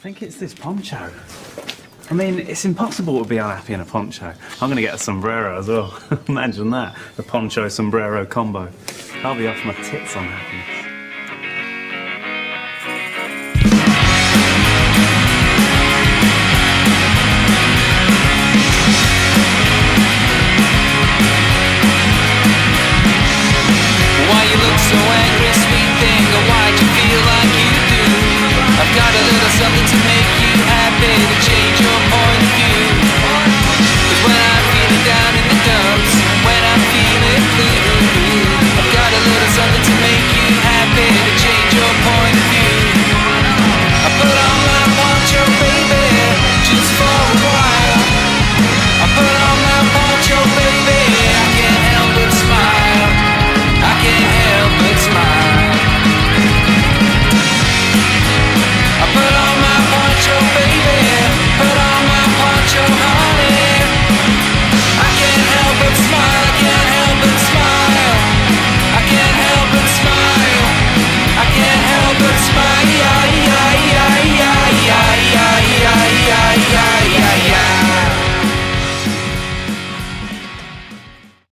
I think it's this poncho. I mean, it's impossible to be unhappy in a poncho. I'm going to get a sombrero as well. Imagine that. The poncho sombrero combo. I'll be off my tits on happiness.